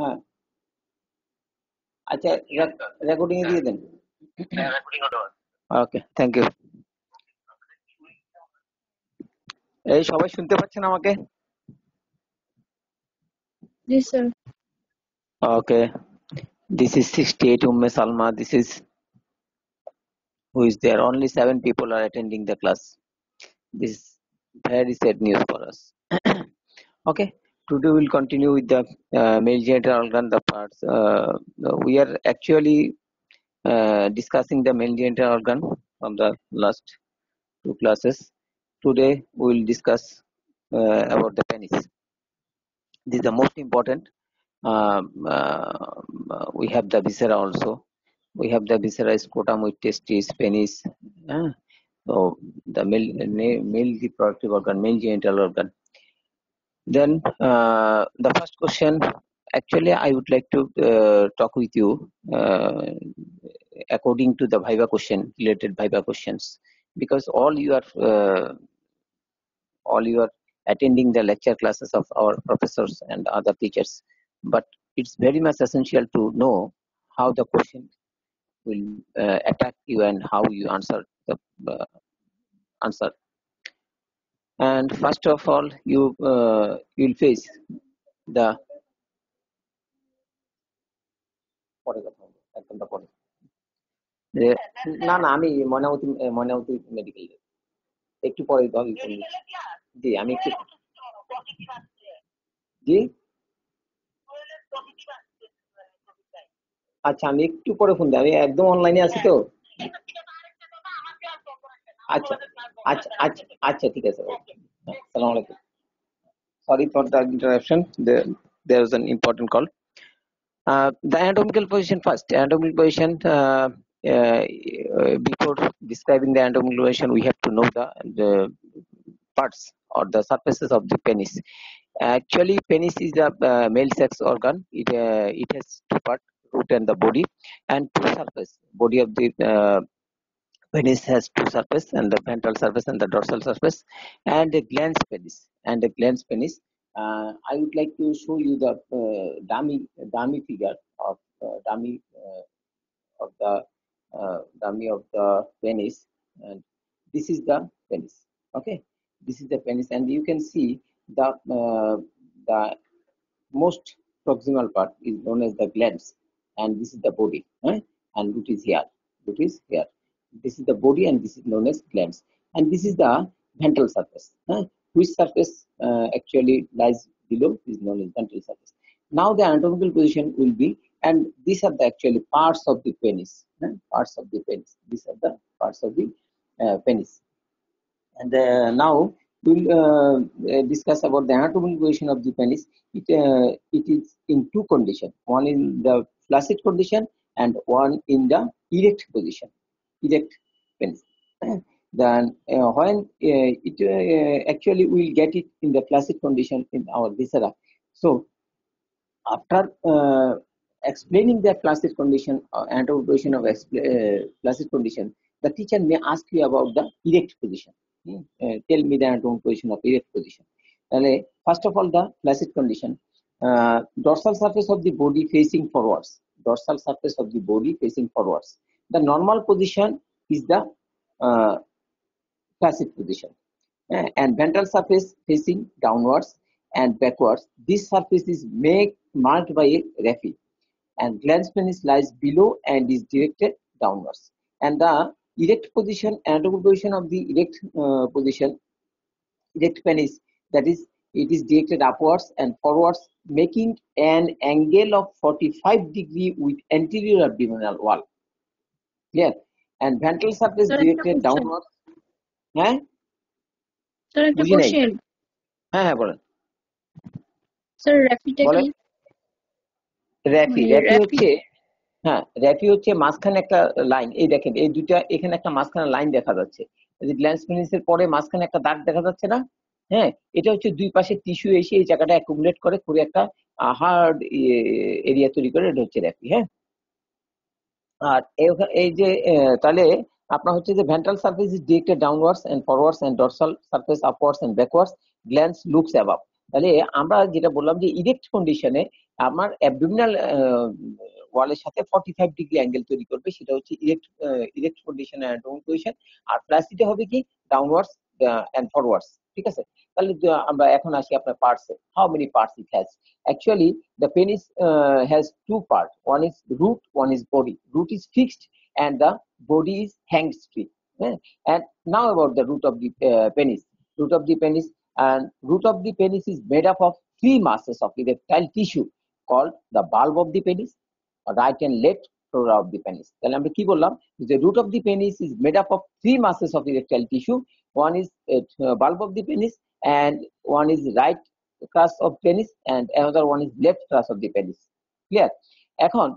হ্যাঁ আচ্ছা রেকর্ডিং এ দিয়ে দেন ওকে থ্যাংক ইউ এই সবাই শুনতে পাচ্ছেন আমাকে Yes, sir. Okay. This is 68 Umme Salma. This is who is there. Only seven people are attending the class. This is very sad news for us. okay. Today we'll continue with the uh, male genital organ, the parts. Uh, we are actually uh, discussing the male genital organ from the last two classes. Today we will discuss uh, about the penis this is the most important. Um, uh, we have the viscera also. We have the viscera scrotum with testes penis uh, so the male male reproductive organ male genital organ then uh, the first question actually i would like to uh, talk with you uh, according to the viva question related viva questions. Because all you are all you are attending the lecture classes of our professors and other teachers but it's very much essential to know how the question will uh, attack you and how you answer the uh, answer and first of all you uh, you'll face the না না আমি Mainamati Mainamati medical একটু পরে জি আমি একটু জি? আচ্ছা আমি একটু পরে ফোন দিই। আমি একদম অনলাইনে আছি তো। আচ্ছা আচ্ছা আচ্ছা আচ্ছা ঠিক আছে আসসালামু আলাইকুম sorry for the interruption there, there was an important call uh, the anatomical position first anatomical position uh, uh, before describing the anatomical position we have to know the, the parts or the surfaces of the penis actually penis is a uh, male sex organ it uh, it has two parts root and the body and two surface body of the uh, penis has two surface and the ventral surface and the dorsal surface and the glans penis and the glans penis. Uh, i would like to show you the uh, dummy dummy figure of uh, dummy uh, of the uh, dummy of the penis and this is the penis okay? This is the penis and you can see the uh, the most proximal part is known as the glans and this is the body eh? and root is here root is here this is the body and this is known as glans and this is the ventral surface. Eh? which surface uh, actually lies below is known as ventral surface. Now the anatomical position will be and these are the actually parts of the penis. Parts of the penis. These are the parts of the uh, penis. And uh, now we'll uh, uh, discuss about the anatomical position of the penis. It uh, it is in two conditions one in the flaccid condition and one in the erect position eject pens then uh, when uh, it uh, actually will get it in the flaccid condition in our viscera. So after uh, explaining the flaccid condition uh, or anti-rotation of flaccid uh, condition the teacher may ask you about the erect position. Hmm? Tell me the anatomic position of erect position. And, first of all the flaccid condition dorsal surface of the body facing forwards. Dorsal surface of the body facing forwards the normal position is the uh, flaccid position. Uh, and ventral surface facing downwards and backwards. This surface is make, marked by a raphe and glans penis lies below and is directed downwards. And the erect position anatomical position of the erect uh, position erect penis that is it is directed upwards and forwards making an angle of 45 degree with anterior abdominal wall clear and ventral surface Sir, directed downwards হ্যাঁ sir একটা। Question হ্যাঁ হ্যাঁ বলেন sir র্যাপিটা কি? Raphe rapid- হচ্ছে হ্যাঁ raphe হচ্ছে মাঝখানে একটা লাইন এই দেখেন এই দুইটা এখানে একটা মাঝখানে লাইন দেখা যাচ্ছে। এই যে গ্ল্যান্স পেনিসের পরে মাঝখানে একটা দাগ দেখা যাচ্ছে না? হ্যাঁ এটা হচ্ছে দুই পাশে টিস্যু এসে এই জায়গাটা অ্যাকুমুলেট করে করে একটা হার্ড এরিয়া তৈরি করে এটা হচ্ছে র্যাফি হ্যাঁ? আর এই- যে তাহলে আপনার হচ্ছে যে ventral surface is directed downwards and forwards and dorsal surface upwards and backwards glans looks above তাহলে আমরা যেটা বললাম যে ইরেক্ট কন্ডিশনে আমার অ্যাবডোমিনাল ওয়ালের সাথে 45 ডিগ্রি অ্যাঙ্গেল তৈরি করবে, সেটা হচ্ছে erect erect position anatomic position আর ফ্ল্যাসিটা হবে কি? ডাউনওয়ার্ডস এন্ড ফরওয়ার্ডস ঠিক আছে তাহলে আমরা এখন আসি আপনার পার্টসে how many parts it has actually the penis has two part one is root one is body root is fixed the body is hanged straight. eh? And now about the root of the uh, penis. Root of the penis and root of the penis is made up of three masses of erectile tissue called the bulb of the penis, right and left flora of the penis. তাহলে আমরা কি বললাম the root of the penis is made up of three masses of erectile tissue. One is uh, bulb of the penis and one is right crus of penis and another one is left crus of the penis. Clear? এখন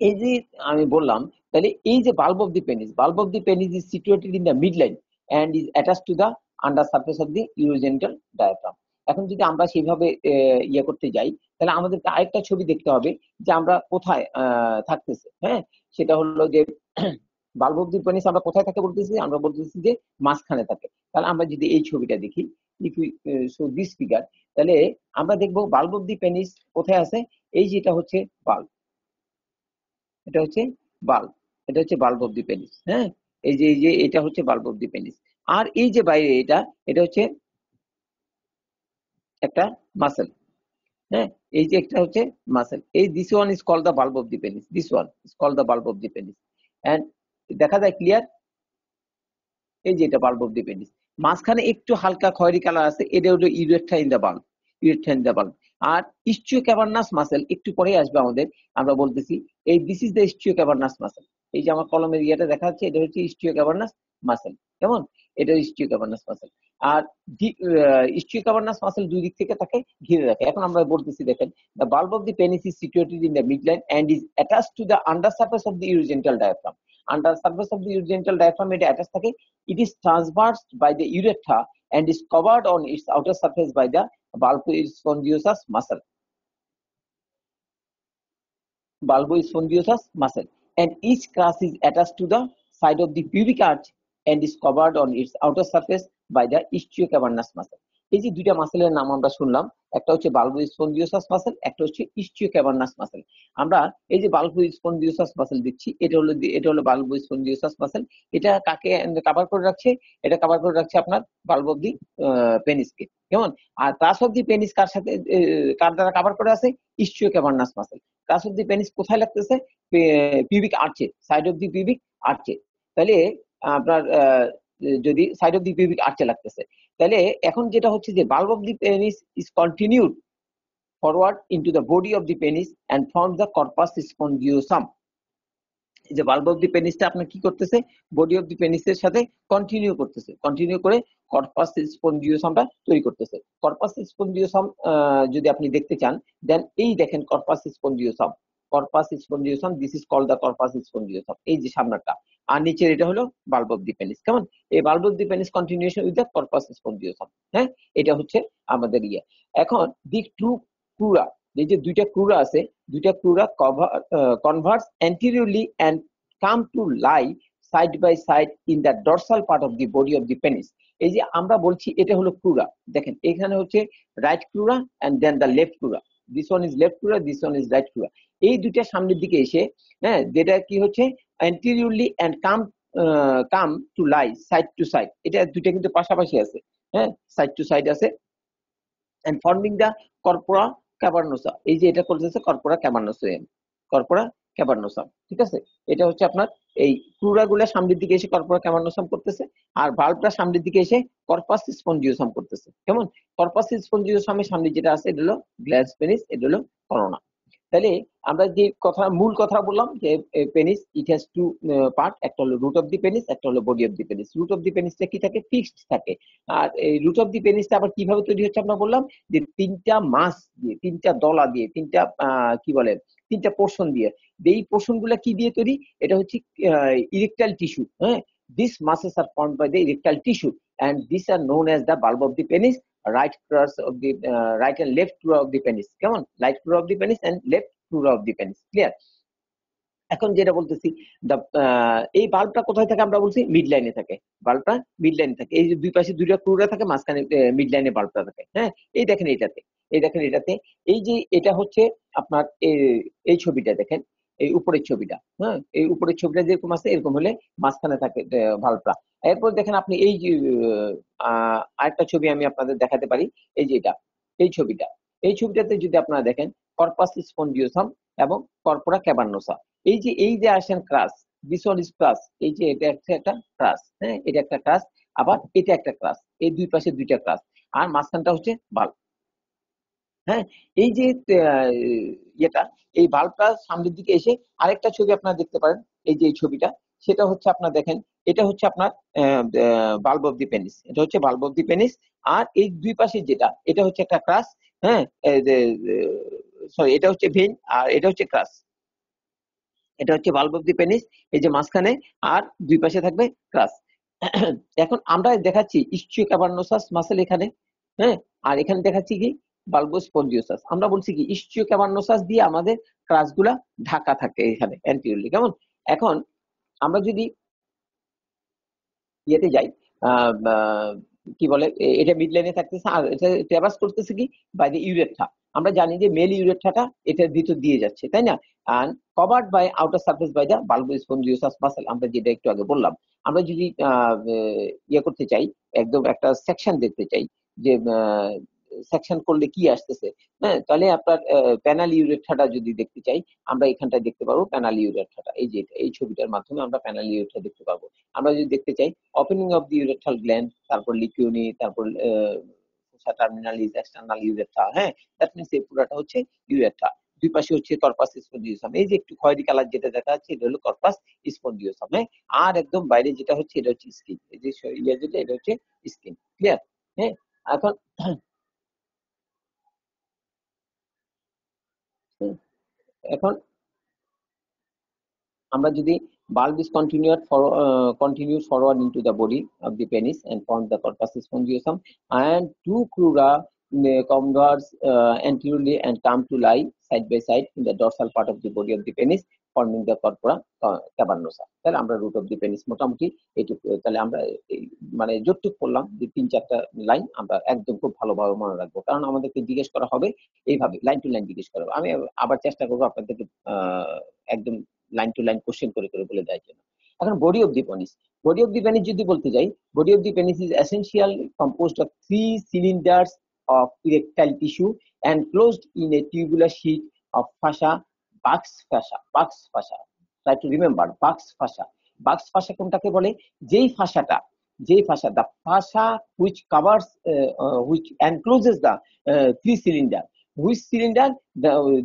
এই যে আমি বললাম তাহলে এই যে bulb of the penis bulb of the penis is situated in the mid line and is attach to the under surface of the urogenital diaphragm এখন যদি আমরা সেইভাবে ইয়ে করতে যাই তাহলে আমাদেরকে আরেকটা ছবি দেখতে হবে যে আমরা কোথায় থাকতেছে হ্যাঁ সেটা হলো যে বাল্ব অফ পেনিস আমরা কোথায় থাকে বলতেছি? আমরা বলতেছি যে মাঝখানে থাকে। তাহলে আমরা যদি এই ছবিটা দেখি ইফ সো দিস ফিগার তাহলে আমরা দেখব বাল্ব অফ পেনিস কোথায় আছে? এই যেটা হচ্ছে বাল্ব এটা হচ্ছে বাল্ব এটা হচ্ছে বাল্ব পেনিস হ্যাঁ? এই যে এই যে, এটা হচ্ছে বাল্ব পেনিস আর এই যে বাইরে এটা এটা হচ্ছে একটা মাসেল হ্যাঁ? এই যে একটা হচ্ছে মাসেল। এই this one is call the bulb of the penis this one is call the bulb of the penis and দেখা যায় ক্লিয়ার এই যে এটা বাল্ব অফ দি পেনিস মাঝখানে একটু হালকা খয়েরি কালার আছে, এটা হলো urethra in the bulb urethra in the bulb R ischiocavernosus muscle একটু পরে আসবে আমাদের, আমরা বলতেছি, এই this is the ischiocavernosus muscle এই যে আমার কলমের ইয়েটা দেখা যাচ্ছে, এটা হচ্ছে ইস্টিও ক্যাভার্নাস মাসেল কেমন? এটা ইস্টিও ক্যাভার্নাস মাসেল আর ইস্টিও ক্যাভার্নাস মাসেল দুই দিক থেকে তাকে ঘিরে রাখে। এখন আমরা বলতেছি, দেখেন the bulb of the penis is situated in the mid line and is attach to the under surface of the urogenital diaphragm under surface of the urogenital diaphragm এটা অ্যাটাচ থাকে it is traversed by the urethra and is covered on its outer surface by the bulbospongiosus muscle. Bulbospongiosus muscle. And each crus is attached to the side of the pubic arch and is covered on its outer surface by the ischiocavernous muscle. এই যে দুইটা মাসেলের নাম আমরা শুনলাম একটা হচ্ছে Balbo স্পন্ডিওসাস muscle একটা হচ্ছে ইস্টিও ক্যাভার্নাস মাসেল আমরা এই যে বাল্বো স্পন্ডিওসাস মাসেল দেখছি, এটা হলো এটা হলো বাল্বো স্পন্ডিওসাস মাসেল এটা কাকে কাভার করে রাখছে? এটা কাভার করে রাখছে আপনার বাল্ব অফ দি পেনিসকে কেমন? আর ক্লাস অফ দি পেনিস কার সাথে কার দ্বারা কাভার করে আছে? Ischiocavernosus muscle crus of the penis কোথায় লাগতেছে? পিবিক আর্চে সাইড অফ দি পিউবিক আর্চে তাহলে আপনার যদি সাইড অফ দি পিউবিক আর্চে লাগতেছে। তাহলে এখন যেটা হচ্ছে যে bulb of the penis is continued forward into the body of the penis and form the corpus spongiosum যে বাল্ব অফ দি পেনিসটা আপনার কি করতেছে? বডি অফ দি পেনিসের সাথে কন্টিনিউ করতেছে। কন্টিনিউ করে কর্পাস স্পন্ডিওসামটা তৈরি করতেছে। কর্পাস স্পন্ডিওসাম যদি আপনি দেখতে চান দেন এই দেখেন corpus spongiosum corpus spongiosum this is call the corpus spongiosum এই যে সামনেরটা। আর নিচের এটা হলো বাল্ব অফ দি পেনিস কেমন? এই bulb of the penis continuation with the corpus spongiosum হ্যাঁ? এটা হচ্ছে আমাদের ইয়ে। এখন দি ট্রু ক্রুরা এই যে দুইটা ক্রুরা আছে, দুইটা crura converge anteriorly and come to lie side by side in the dorsal part of the body of the penis এই যে আমরা বলছি, এটা হলো ক্রুরা দেখেন, এখানে হচ্ছে right crura and then the left crura this one is left crura this one is right crura এই দুইটা সামনের দিকে এসে হ্যাঁ যেটা কি হচ্ছে anteriorly and come come to lie side to side এটা দুইটা কিন্তু পাশাপাশি আছে হ্যাঁ সাইড টু সাইড আছে, and forming the corpora cavernosa, এই যে এটা করতেছে কর্পোরা ক্যাভার্নোসোম কর্পোরা ক্যাভার্নোসাম ঠিক আছে? এটা হচ্ছে আপনার এই ক্রুরা গুলা সামনের দিকে এসে কর্পোরা ক্যাভার্নোসাম করতেছে, আর ভাল্বটা সামনের দিকে এসে কর্পাস স্পঞ্জিওসাম করতেছে, কেমন? কর্পাস স্পঞ্জিওসামের সামনে যেটা আছে, এটা হলো গ্ল্যান্স পেনিস এটা হলো করোনা তাহলে আমরা যে কথা, মূল কথা বললাম যে penis it has two part একটা হলো রুট অফ দি পেনিস একটা হলো body of the penis root of the পেনিসটা কি থাকে? ফিক্সড থাকে। আর এই রুট অফ দি পেনিসটা আবার কীভাবে তৈরি হচ্ছে আমরা বললাম যে, তিনটা মাস দিয়ে, তিনটা দলা দিয়ে, তিনটা কি বলে, তিনটা পোর্শন দিয়ে। এই পোর্শনগুলা কি দিয়ে তৈরি? এটা হচ্ছে ইরেকটাইল টিস্যু হ্যাঁ? This masses are form by the erectile tissue and this are known as the bulb of the penis right crus of the right and left crura of the penis কেমন? Right crura of the penis and left crura of the penis clear এখন যেটা বলতেছি এই বাল্বটা কোথায় থাকে আমরা বলছি? Mid লাইনে থাকে। বাল্বটা মিড লাইনে থাকে। এই যে দুই পাশে দুইটা ক্রুরা থাকে, মাঝখানে মিড লাইনে বাল্বটা থাকে। হ্যাঁ? এই দেখেন এটাতে এই দেখেন এটাতে এই যে এটা হচ্ছে আপনার এই- এই ছবিটা দেখেন। এই উপরের ছবিটা। হ্যাঁ? এই উপরের ছবিটা যেরকম আছে, এরকম হলে মাঝখানে থাকে ভাল্বটা এরপর দেখেন আপনি এই যে আরেকটা ছবি আমি আপনাদের দেখাতে পারি। এই যে এটা, এই ছবিটা। এই ছবিটাতে যদি আপনারা দেখেন কর্পাস স্পন্ডিওসাম এবং কর্পোরা ক্যাবার্নোসা এই যে এই যে আসেন ক্রাস ওয়ান ক্রাস এই যে এটা একটা একটা ক্রাস হ্যাঁ? এটা একটা ক্রাস, আবার এটা একটা ক্রাস, এই দুই পাশে দুইটা ক্রাস। আর মাঝখানটা হচ্ছে বাল্ব হ্যাঁ? এই যে ইয়েটা, এই বাল্বটা সামনের দিকে এসে আরেকটা ছবি আপনারা দেখতে পারেন, এই যে এই ছবিটা। সেটা হচ্ছে আপনার দেখেন এটা হচ্ছে আপনার বাল্ব অফ দি পেনিস এটা হচ্ছে বাল্ব অফ দি পেনিস আর এই দুই পাশে যেটা, এটা হচ্ছে একটা ক্রাস হ্যাঁ সরি এটা হচ্ছে ভেন আর এটা হচ্ছে ক্রাস এটা হচ্ছে বাল্ব অফ দি পেনিস এই যে মাঝখানে, আর দুই পাশে থাকবে ক্রাস এখন আমরা দেখাচ্ছি ইস্টিও ক্যাবার্নোসাস মাসেল এখানে হ্যাঁ আর এখানে দেখাচ্ছি কি বাল্বোস্পন্ডিওসাস আমরা বলছি কি ইস্টিও ক্যাবার্নোসাস দিয়ে আমাদের ক্রাসগুলা ঢাকা থাকে এখানে অ্যান্টিরিয়রলি কেমন? এখন আমরা যদি ইয়েতে যাই। কি বলে এটা মিড লাইনে থাকতেছে, আর এটা ট্রাভার্স করতেছে কি? বাই দ্য ইউরেথা আমরা জানি যে মেল ইউরেথাটা এটার ভিতর দিয়ে যাচ্ছে, তাই না? And covered by outer surface by the bulbospongiosus muscle আমরা যেটা একটু আগে বললাম। আমরা যদি ইয়ে করতে চাই, একদম একটা সেকশন দেখতে চাই, যে সেকশন করলে কি আসতেছে? হ্যাঁ তাহলে আপনার প্যানাল ইউরেথাটা যদি দেখতে চাই, আমরা এখানটায় দেখতে পারব প্যানাল ইউরেথাটা এই যে এই ছবিটার মাধ্যমে আমরা প্যানাল ইউরেথা দেখতে পাবো। আমরা যদি দেখতে চাই opening of the urethral gland তারপর লিকিউনি তারপর টার্মিনাল ইজ এক্সটার্নাল ইউরেথা হ্যাঁ দ্যাট মিনস এই পুরাটা হচ্ছে ইউরেথা দুই পাশে হচ্ছে কর্পাস স্পন্ডিওসাম এই যে একটু খয়েরি কালার যেটা দেখা যাচ্ছে, এটা হলো কর্পাস স্পন্ডিওসাম হ্যাঁ? আর একদম বাইরে যেটা হচ্ছে, এটা হচ্ছে স্কিন এই যে ইয়ে যেটা, এটা হচ্ছে স্কিন ক্লিয়ার হ্যাঁ? এখন হুম, এখন আমরা যদি bulb is continued for uh, continued forward into the body of the penis and forms the corpus spongiosum and two crura converge uh, anteriorly and come to lie side by side in the dorsal part of the body of the penis the corpora uh, cavernosa. তাহলে আমরা root of দি মোটামুটি এইটুকু তাহলে আমরা মানে যতটুক করলাম যে তিন চারটা লাইন আমরা একদম খুব ভালোভাবে মনে রাখব। কারণ আমাদেরকে জিজ্ঞেস করা হবে এইভাবে লাইন টু লাইন জিজ্ঞেস করা আমি আবার চেষ্টা করব আপনাদেরকে একদম লাইন টু লাইন কোশ্চেন করে করে বলে দেওয়ার জন্য। এখন body of the penis body of the penis যদি বলতে যাই body of the penis is essential composed of three cylinders of erectile tissue and closed in a tubular sheet of fascia বাক্স ফাসা বাক্স ফাসা। বাক্স ফাসা। বাক্স ফাসা কোনটাকে বলে? যেই ফাসাটা, যেই fascia the fascia which covers which encloses the three cylinder which cylinder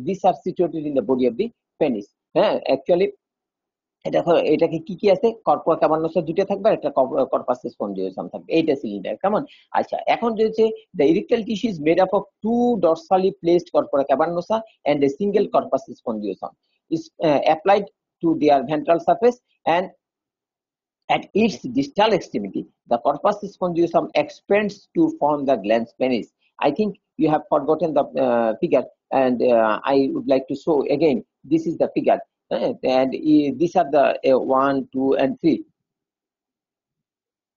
this are situated in of the হ্যাঁ অ্যাকচুয়ালি এটা হ- এটাকে কি কি আছে কর্পোরা ক্যাবার্নোসা দুটো থাকবে একটা কর্পাস স্পন্ডিওসাম থাকবে এইটা সিলিন্ডার কেমন আচ্ছা এখন রয়েছে the erectile tissue is made up of two dorsally placed corpora cavernosa and a single corpus is uh, applied to their ventral surface and at its distal extremity the corpus spongiosum expands to form the glans penis i think you have forgotten the uh, figure and uh, i would like to show again this uh, and these are the uh, one two and three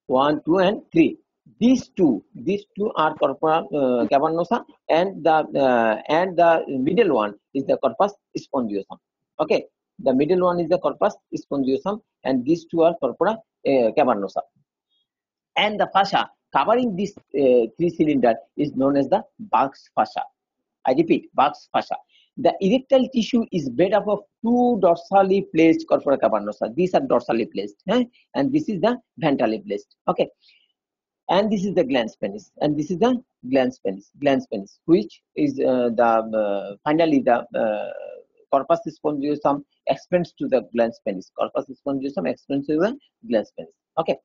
one two and three these two these two are corpora uh, cavernosa and the uh, and the middle one is the corpus spongiosum okay the middle one is the corpus spongiosum and these two are corpora uh, cavernosa and the fascia covering this uh, three cylinder is known as the Bach's fascia. I repeat, Bach's fascia. The erectile tissue is made up of two dorsally placed corpora cavernosa. These are dorsally placed, eh? and this is the ventrally placed. Okay, and this is the glans penis, and this is the glans penis, glans penis, which is uh, the uh, finally the uh, corpus spongiosum extends to the glans penis. Corpus spongiosum extends to the glans penis. Okay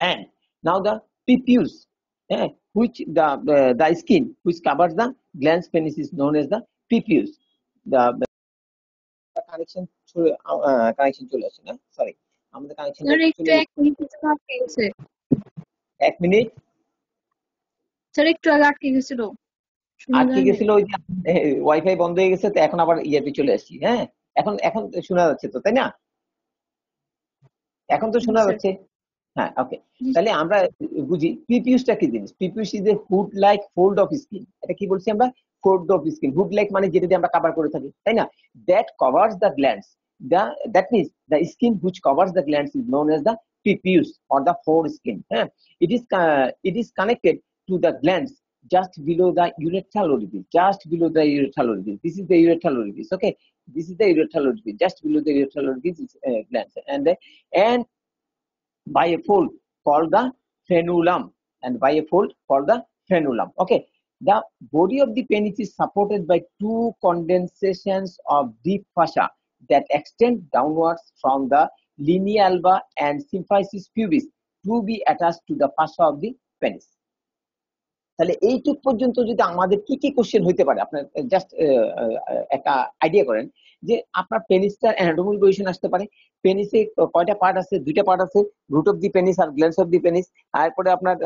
and now the prepuce eh, which the, the the skin which covers the glans penis is known as the prepuce the connection connection চলে না sorry আমাদের connection sir একটু এক মিনিট sir একটু আগে আটকে গেছিল। আটকে গেছিল ওই যে ওয়াইফাই বন্ধ হয়ে গেছে তো এখন আবার ইয়েতে চলে আসছি হ্যাঁ? এখন এখন তো শোনা যাচ্ছে তো তাই না? এখন তো শোনা যাচ্ছে। হ্যাঁ ওকে তাহলে আমরা বুঝি পিপিউসটা কি জিনিস? Prepuce is a hood like fold of skin এটা কি বলছি আমরা? Fold of skin hood like মানে যেটা দিয়ে আমরা কভার করে থাকি তাই না that covers the glands the that means the skin which covers the glands is known as the prepuce or the foreskin eh? it is uh, it is connected to the glands just below the urethral orifice just below the urethral orifice this is the urethral orifice okay this is the urethral orifice just below the urethral orifice is uh, glands and uh, and by a fold called the frenulum and by a fold called the frenulum okay the body of the penis is supported by two condensations of deep fascia that extend downwards from the linea alba and symphysis pubis to be attached to the fascia of the penis তাহলে এইটুক পর্যন্ত যদি আমাদের কি কি question হইতে পারে আপনার জাস্ট একটা আইডিয়া করেন যে আপনার পেনিসটার অ্যানাটমিক পজিশন আসতে পারে। পেনিসে কয়টা পার্ট আছে? দুইটা পার্ট আছে। রুট অফ দি পেনিস আর গ্ল্যান্স অফ দি পেনিস তারপরে আপনার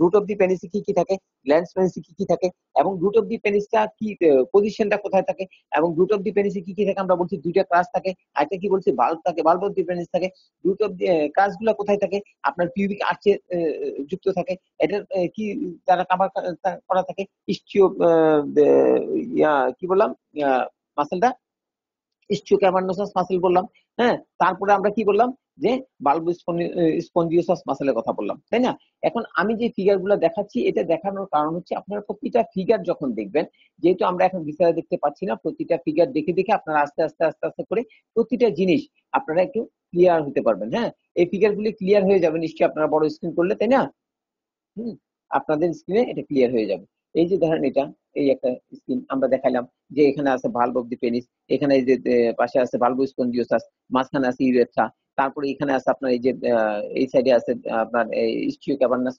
রুট অফ দি পেনিসে কি কি থাকে? গ্ল্যান্স পেনিসে কি কি থাকে? এবং রুট অফ দি পেনিসটা কি পজিশনটা কোথায় থাকে? এবং রুট অফ দি পেনিসে কি কি থাকে? আমরা বলছি দুইটা ক্রাস থাকে। আরেকটা কি বলছি? বাল্ব থাকে। বাল্ব অফ দি পেনিস থাকে। রুট অফ দি ক্রাসগুলা কোথায় থাকে? আপনার পিউবিক আর্চে যুক্ত থাকে। এটার কি যারা কাভার করা থাকে? ইস্টিও কি বললাম? মাসেলটা ইস্টিও ক্যাভার্নোসাস মাসেল বললাম হ্যাঁ? তারপরে আমরা কি বললাম? যে বাল্বো মাসেলের কথা বললাম, তাই না? এখন আমি যে ফিগার দেখাচ্ছি, এটা দেখানোর কারণ হচ্ছে আপনারা প্রতিটা ফিগার যখন দেখবেন, যেহেতু আমরা এখন বিস্তারে দেখতে পাচ্ছি না, প্রতিটা ফিগার দেখে দেখে আপনারা আস্তে আস্তে আস্তে আস্তে করে প্রতিটা জিনিস আপনারা একটু ক্লিয়ার হতে পারবেন হ্যাঁ? এই ফিগার গুলি ক্লিয়ার হয়ে যাবে, নিশ্চয়ই আপনারা বড় স্ক্রিন করলে, তাই না? হুম? আপনাদের স্ক্রিনে এটা ক্লিয়ার হয়ে যাবে। এই যে ধরেন এটা, এই একটা স্ক্রিন আমরা দেখালাম যে এখানে আছে ভালভ অফ দি পেনিস এখানে এই যে পাশে আছে ভালভো স্পন্ডিওসাস মাঝখানে আছে ইউরেথ্রা তারপরে এখানে আছে আপনার এই যে এই সাইডে আছে আপনার ischiocavernosus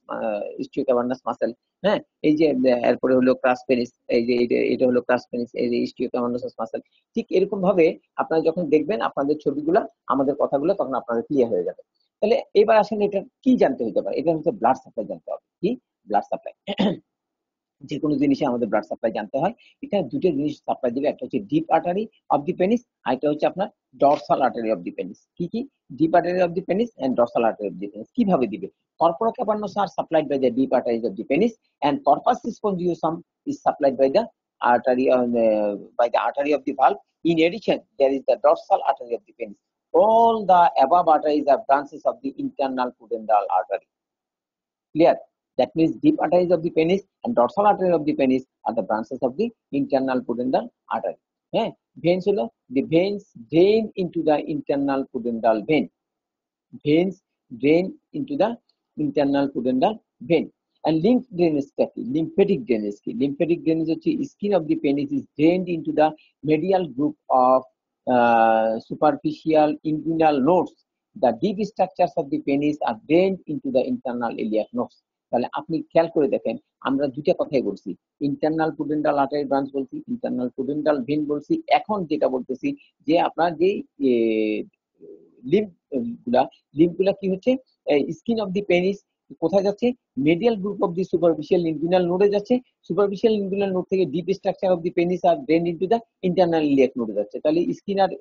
ischiocavernosus muscle হ্যাঁ? এই যে এরপরে হলো ক্রাস পেনিস এই যে এটা হলো ক্রাস পেনিস এই যে ইস্টিও ক্যাভার্নাস মাসেল ঠিক এরকম ভাবে আপনারা যখন দেখবেন আপনাদের ছবিগুলো, আমাদের কথাগুলো তখন আপনাদের ক্লিয়ার হয়ে যাবে। তাহলে এবার আসেন এটা কি জানতে হতে পারে? এটা হচ্ছে ব্লাড সাপ্লাই জানতে হবে। কি? ব্লাড সাপ্লাই যে কোনো জিনিসে আমাদের ব্লাড সাপ্লাই জানতে হয়। এটা দুটো জিনিস সাপ্লাই দিবে। একটা হচ্ছে deep artery of the penis আর একটা হচ্ছে আপনার dorsal artery of the penis কি কি? Deep artery of the penis and dorsal artery of the penis কীভাবে দিবে? Corpora cavernosa are supplied by the deep arteries of the penis and corpus spongiosum is supplied by the artery uh, by the artery of the valve in addition there is the dorsal artery of the penis all the above arteries are branches of the internal pudendal artery clear? that means deep arteries of the penis and dorsal artery of the penis are the branches of the internal pudendal artery হ্যাঁ veins হলো the veins drain into the internal pudendal vein veins drain into the internal pudendal vein and lymph drainage টা কি lymphatic drainage কি lymphatic drainage হচ্ছে skin of the penis is drained into the medial group of uh, superficial inguinal nodes the deep structures of the penis are drained into the internal iliac nodes তাহলে আপনি খেয়াল করে দেখেন, আমরা দুইটা কথাই বলছি। ইন্টারনাল পুডেন্টাল আর্টারি ব্রাঞ্চ বলছি ইন্টারনাল পুডেন্টাল ভেন বলছি। এখন যেটা বলতেছি যে আপনার যে লিম্ফগুলা লিম্ফগুলা কি হচ্ছে? স্কিন অফ দি পেনিস কোথায় যাচ্ছে? Medial group of the superficial inguinal নোডে যাচ্ছে। সুপারফিশিয়াল ইনগুইনাল নোড থেকে deep structure of the penis are drain into the internal iliac নোডে যাচ্ছে। তাহলে স্কিন আর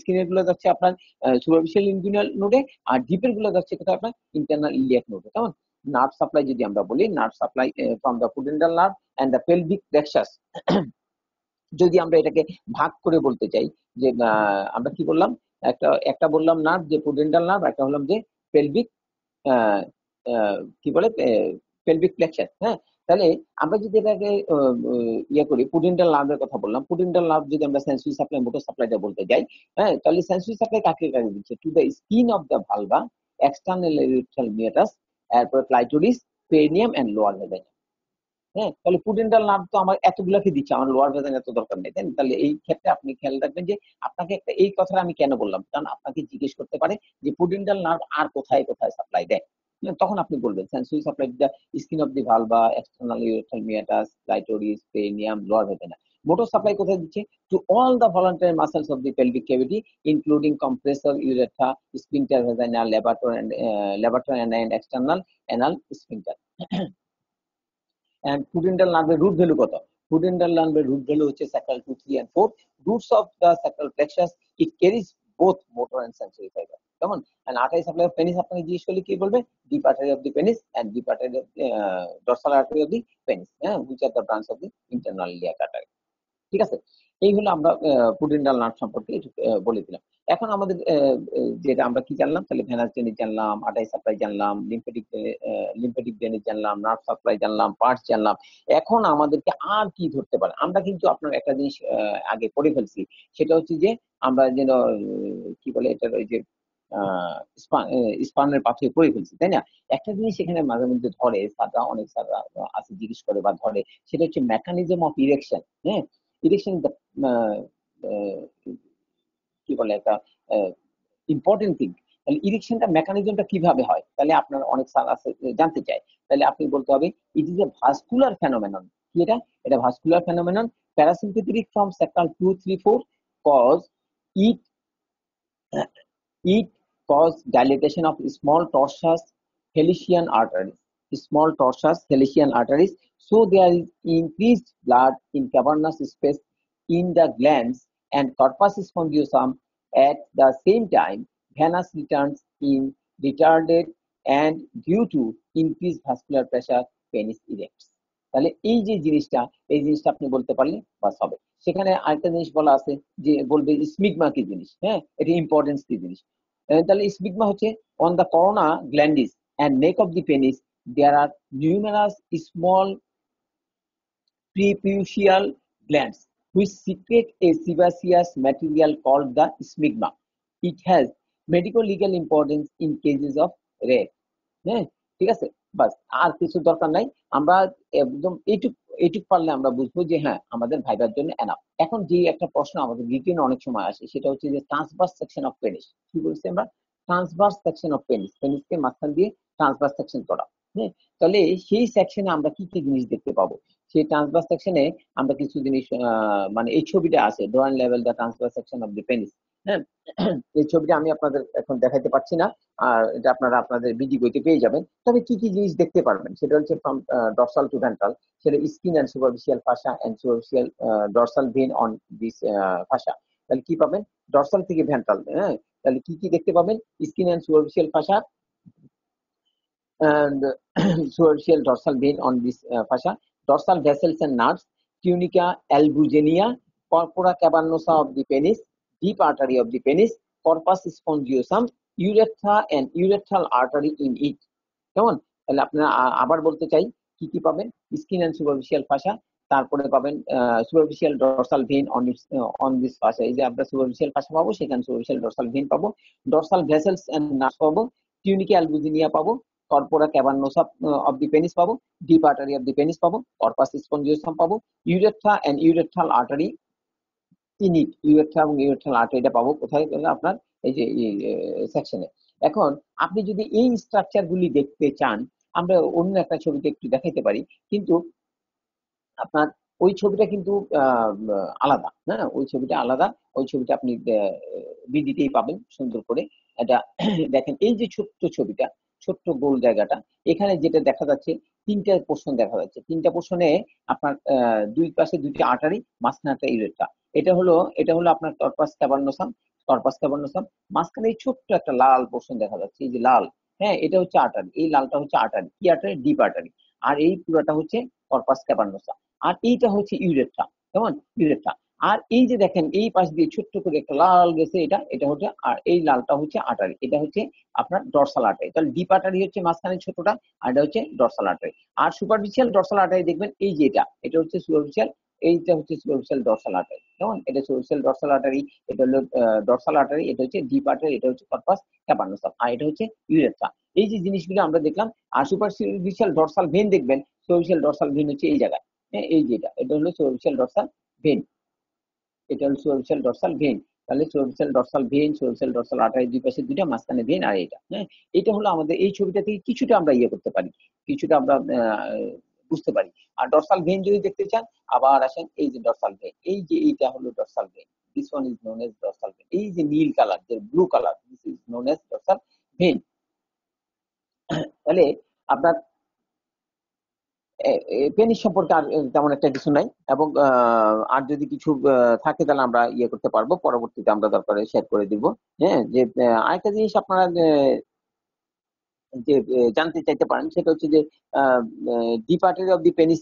স্কিনেরগুলো যাচ্ছে আপনার সুপারফিশিয়াল ইনগুইনাল নোডে আর ডিপেরগুলো যাচ্ছে কোথায় আপনার? ইন্টারনাল ইলিয়াক নোডে কেমন? নার্ভ সাপ্লাই যদি আমরা বলি nerve supply from the pudendal nerve and the pelvic plexus যদি আমরা এটাকে ভাগ করে বলতে চাই, যে আমরা কি বললাম? একটা একটা বললাম নার্ভ যে পুডেন্টাল নার্ভ একটা হলাম যে পেলভিক কি বলে পেলভিক প্লেক্সাস হ্যাঁ? তাহলে আমরা যদি এটাকে ইয়ে করি পুডেন্টাল নার্ভের কথা বললাম পুডেন্টাল নার্ভ যদি আমরা সেন্সরি সাপ্লাই মোটর সাপ্লাইটা বলতে যাই হ্যাঁ? তাহলে সেন্সরি সাপ্লাই কাকে কাকে দিচ্ছে? To the skin of the vulva external meatus এরপর clitoris perineum and lower vagina হ্যাঁ তাহলে পুডেন্টাল নার্ভ তো আমার এতগুলাকে দিচ্ছে আমার লোয়ার ভেজাইনা তো দরকার নেই। তাই তাহলে এই ক্ষেত্রে আপনি খেয়াল রাখবেন যে আপনাকে একটা এই কথাটা আমি কেন বললাম? কারণ আপনাকে জিজ্ঞেস করতে পারে যে পুডেন্টাল নার্ভ আর কোথায় কোথায় সাপ্লাই দেয়? হ্যাঁ, তখন আপনি বলবেন sensory supply skin of the vulva external urethral meatus clitoris perineum lower vagina motor supply কোথায় দিচ্ছে to all the voluntary muscles of the pelvic cavity including compressor urethra sphincter vagina levator and levator external anal sphincter and pudendal nerve root value কত pudendal nerve root value হচ্ছে sacral two three and four roots of the sacral plexus it carries both motor and sensory fiber কেমন and artery supply of penis আপনাকে জিজ্ঞেস করলে কি বলবে deep artery of the penis and deep artery of the uh, dorsal artery of হ্যাঁ which are the branch of the internal iliac artery ঠিক আছে? এই হলো আমরা পুডেন্ডাল নার্ভ সম্পর্কে বলে দিলাম। এখন আমাদের যেটা আমরা কি জানলাম? তাহলে ভেনাস ড্রেনেজ জানলাম, আটাই সাপ্লাই জানলাম, লিম্ফেটিক লিম্ফেটিক ড্রেনেজ জানলাম নার্ভ সাপ্লাই জানলাম, পার্টস জানলাম। এখন আমাদেরকে আর কি ধরতে পারে? আমরা কিন্তু আপনার একটা জিনিস আগে করে ফেলছি। সেটা হচ্ছে যে, আমরা যেন কি বলে এটা ওই যে স্পানের পাথরে করে ফেলছি, তাই না? একটা জিনিস এখানে মাঝে মধ্যে ধরে, সাদা, অনেক সাদা আছে, জিজ্ঞেস করে বা ধরে, সেটা হচ্ছে মেকানিজম অফ ইরেকশন হ্যাঁ? ইরেকশন কি বলে একটা ইম্পর্টেন্ট থিং তাহলে ইরেকশনটা মেকানিজমটা কীভাবে হয়? তাহলে আপনার অনেক স্যার আছে জানতে চায়। তাহলে আপনি বলতে হবে it is a vascular phenomenon কি এটা? এটা vascular phenomenon parasympathetic from sacral two three four cause it it cause dilatation of small tortuous Helician arteries. Small tortuous Helician arteries. So there is increased blood in cavernous space in the glands and corpus spongiosum. At the same time, venous returns in retarded and due to increased vascular pressure, penis erects. তাহলে এই যে জিনিসটা এই জিনিসটা আপনি বলতে পারলে বাস হবে সেখানে আরেকটা জিনিস বলা আছে যে বলবে স্মিগমা কি জিনিস হ্যাঁ এটা ইম্পর্টেন্স কি জিনিস তাহলে স্পিগমা হচ্ছে on the corona glandis and neck of the penis there are numerous small prepucial glands which secrete a sebaceous material called the smegma. It has medical legal importance in cases of rape. হ্যাঁ ঠিক আছে? বাস, আর কিছু দরকার নাই। আমরা একদম এইটুক এইটুক পারলে আমরা বুঝব যে হ্যাঁ আমাদের ভাইবার জন্য এনাফ এখন যে একটা প্রশ্ন আমাদের রিটেন অনেক সময় আসে, সেটা হচ্ছে যে ট্রান্সভার্স সেকশন অফ পেনিস কি বলছি আমরা? ট্রান্সভার্স সেকশন অফ পেনিস পেনিসকে মাঝখান দিয়ে ট্রান্সভার্স সেকশন করা। হ্যাঁ তাহলে সেই সেকশনে আমরা কি কি জিনিস দেখতে পাবো? সেই ট্রান্সভার্স সেকশনে আমরা কিছু জিনিস মানে এই ছবিটা আছে drawing level the transverse section of the penis হ্যাঁ? এই ছবিটা আমি আপনাদের এখন দেখাতে পারছি না, আর এটা আপনারা আপনাদের বিডি বইতে পেয়ে যাবেন। তবে কি কি জিনিস দেখতে পারবেন? সেটা হচ্ছে ফ্রম ডরসাল টু ভেন্ট্রাল সেটা skin and superficial fascia and superficial dorsal vein on this fascia তাহলে কি পাবেন? ডরসাল থেকে ভেন্ট্রাল হ্যাঁ? তাহলে কি কি দেখতে পাবেন? Skin and superficial fascia and superficial dorsal vein on this uh, fascia, dorsal vessels and nerves, tunica albugenia, corpora cavernosa of the penis, deep artery of the penis, corpus spongiosum, urethra and urethral artery in it. কেমন তাহলে আপনারা আবার বলতে চাই কি কি পাবেন skin and superficial fascia তারপরে পাবেন superficial dorsal vein on on this fascia এই যে আমরা সুপারফিশিয়াল ফাসা পাবো সেখানে সুপারফিশিয়াল ডরসাল ভেন পাবো ডরসাল ভেসেলস এন্ড নার্ভ পাবো টিউনিকা অ্যালবুজিনিয়া পাবো corpora cavernosa of the penis পাবো deep artery of the penis পাবো কর্পাস স্পঞ্জিওসাম পাবো urethra and urethral artery in it urethra এবং ইউরেথ্রাল আর্টারিটা পাবো কোথায়? আপনার, এই যে সেকশনে এখন আপনি যদি এই স্ট্রাকচার গুলি দেখতে চান, আমরা অন্য একটা ছবিতে একটু দেখাইতে পারি, কিন্তু আপনার ওই ছবিটা কিন্তু আলাদা হ্যাঁ? ওই ছবিটা আলাদা, ওই ছবিটা আপনি বিডিতেই পাবেন সুন্দর করে। এটা, দেখেন, এই যে ছোট্ট ছবিটা ছোট্ট গোল জায়গাটা। এখানে যেটা দেখা যাচ্ছে, তিনটা পোর্শন দেখা যাচ্ছে। তিনটা পোর্শনে আপনার দুই পাশে দুইটা আটারি মাঝখানে একটা ইউরেট্রা এটা হলো এটা হলো আপনার টর্পাস ক্যাবার্নোসাম টর্পাস ক্যাবার্নোসাম মাঝখানে এই ছোট্ট একটা লাল পোর্শন দেখা যাচ্ছে, এই যে লাল হ্যাঁ এটা হচ্ছে আটারি এই লালটা হচ্ছে আটারি কি আটারি ডিপ আটারি আর এই পুরোটা হচ্ছে কর্পাস ক্যাবার্নোসা আর এইটা হচ্ছে ইউরেট্রা কেমন? ইউরেট্রা আর এই যে দেখেন, এই পাশ দিয়ে ছোট্ট করে একটা লাল গেছে এটা এটা হচ্ছে আর এই লালটা হচ্ছে আটারি। এটা হচ্ছে আপনার ডরসাল আটারি তাহলে ডিপ আটারি হচ্ছে মাঝখানে ছোটটা আর এটা হচ্ছে ডরসাল আটারি আর সুপারফিশিয়াল ডরসাল আটারি দেখবেন, এই যে এটা এটা হচ্ছে সুপারফিশিয়াল এইটা হচ্ছে সুপারফিশিয়াল ডরসাল আটারি কেমন? এটা সুপারফিশিয়াল ডরসাল আটারি এটা হলো ডরসাল আটারি এটা হচ্ছে ডিপ আটারি এটা হচ্ছে কর্পাস ক্যাপানোসাম আর এটা হচ্ছে ইউরেথ্রা এই যে জিনিসগুলো আমরা দেখলাম, আর সুপারফিশিয়াল ডরসাল ভেন দেখবেন সুপারফিশিয়াল ডরসাল ভেন হচ্ছে এই জায়গায়। হ্যাঁ এই যেটা এটা হলো সুপারফিশিয়াল ডরসাল ভেন এটা হলো সুপারফিশিয়াল ডরসাল ভেন তাহলে superficial dorsal vein superficial dorsal artery দুই পাশে দুইটা, মাঝখানে ভেন আর এটা হ্যাঁ? এটা হলো আমাদের এই ছবিটা থেকে কিছুটা আমরা ইয়ে করতে পারি, কিছুটা আমরা বুঝতে পারি। আর ডরসাল ভেন যদি দেখতে চান, আবার আসেন এই যে ডরসাল ভেন এই যে এইটা হলো dorsal vein this one is known as dorsal vein এই যে নীল কালার যে blue colour this is known as dorsal vein তাহলে আপনার পেনিস সম্পর্কে আর তেমন একটা কিছু নাই এবং আর যদি কিছু থাকে তাহলে আমরা ইয়ে করতে পারব। পরবর্তীতে আমরা দরকারে শেয়ার করে দিব। হ্যাঁ যে আরেকটা জিনিস আপনারা যে জানতে চাইতে পারেন সেটা হচ্ছে যে deep artery of the penis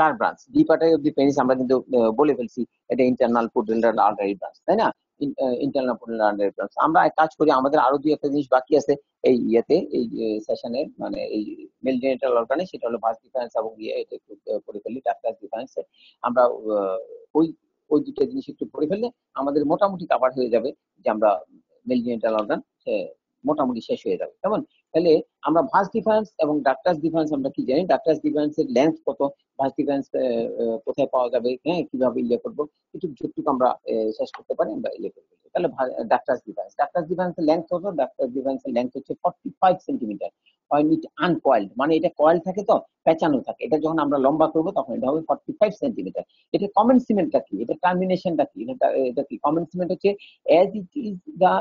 car branch deep artery of the penis আমরা কিন্তু বলে ফেলছি। এটা ইন্টারনাল পুডেলার আর্টারি ব্রাঞ্চ তাই না? ইন্টারনাল আর্টারি আমরা এক কাজ করি, আমাদের আরও দুই একটা জিনিস বাকি আছে এই ইয়েতে, এই সেশনে মানে এই অর্গানে সেটা হলো ভাস ডিফারেন্স এবং ইয়ে এটা একটু পড়ে ফেলি ডাক্তার ডিফারেন্স আমরা ওই ওই দুটো জিনিস একটু পড়ে ফেললে আমাদের মোটামুটি কাভার হয়ে যাবে যে আমরা মেল জেনিটাল অর্গান মোটামুটি শেষ হয়ে যাবে। কেমন? তাহলে আমরা ভাস ডিফারেন্স এবং ডাক্তার্স ডিফারেন্স আমরা কি জানি? ডাক্তার্স ডিফারেন্সের লেন্থ কত? ভাস ডিফারেন্স কোথায় পাওয়া যাবে? হ্যাঁ কীভাবে ইয়ে করব? কিছু যতটুকু আমরা শেষ করতে পারি, আমরা ইয়ে করব তাহলে ডাক্তার্স ডিফারেন্স ডাক্তার্স ডিফারেন্সের লেন্থ কত? ডাক্তার্স ডিফারেন্সের লেন্থ হচ্ছে ফর্টি ফাইভ সেন্টিমিটার হয় ইট আনকয়েলড মানে এটা কয়েল থাকে তো? পেঁচানো থাকে। এটা যখন আমরা লম্বা করব, তখন এটা হবে ফর্টি ফাইভ সেন্টিমিটার এটা কমন সিমেন্টটা কি? এটা টার্মিনেশনটা কি? এটা কি? কমন সিমেন্ট হচ্ছে as it is the